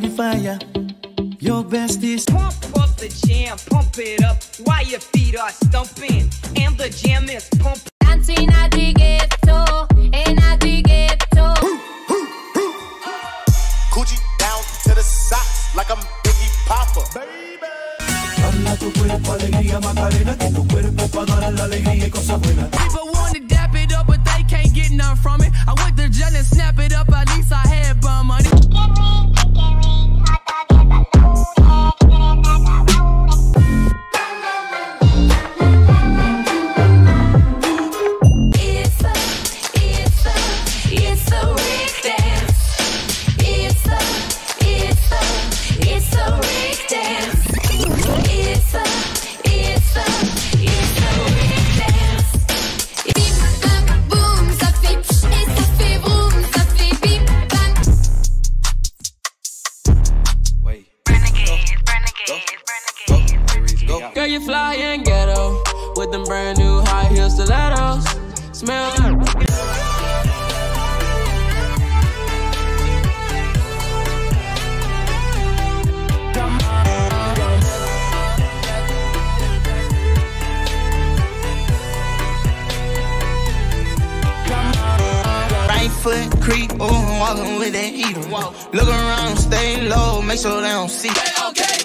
bestie sit down by fire. Your bestie Pump up the jam, pump it up while your feet are stumping. And the jam is pumping. Dancing at the ghetto, in at the ghetto. Coochie down to the socks like I'm Biggie Popper. Dala tu cuerpo alegría Macarena, que tu cuerpo para dar la alegría y cosas buenas. Girl, you fly and ghetto with them brand new high heel stilettos. Smell. Right foot creep, ooh, I'm walking with that heater. Look around, stay low, make sure they don't see. Okay, ugh,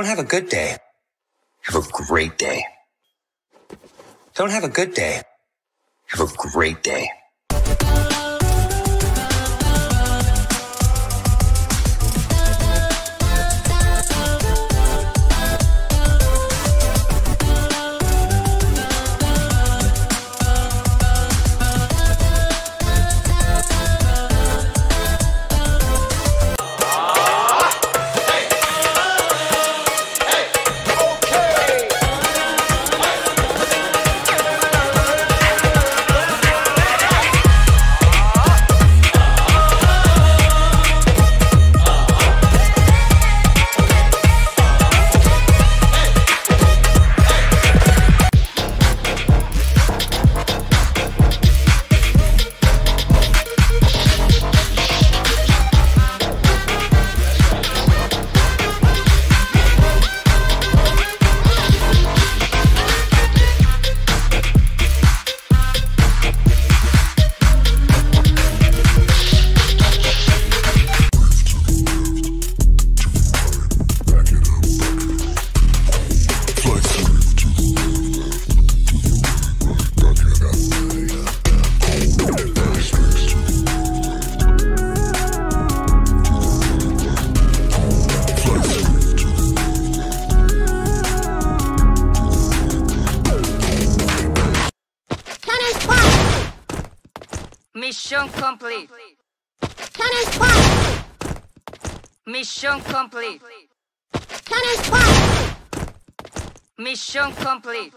Don't have a good day. Have a great day. Don't have a good day. Have a great day. Mission complete. Cannon spot. Mission complete. Cannon spot. Mission complete.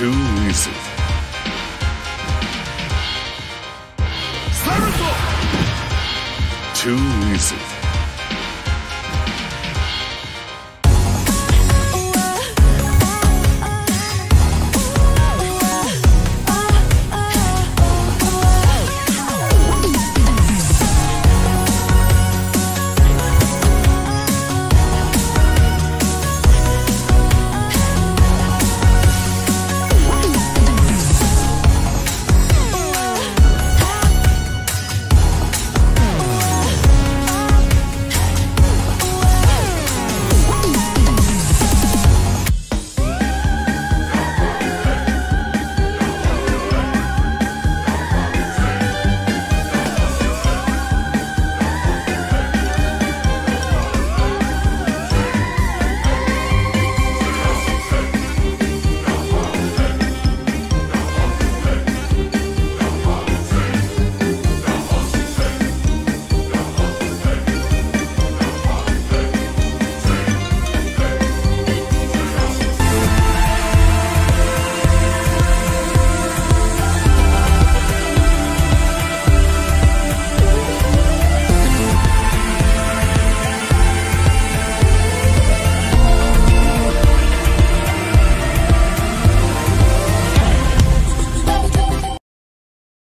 too easy. Too easy.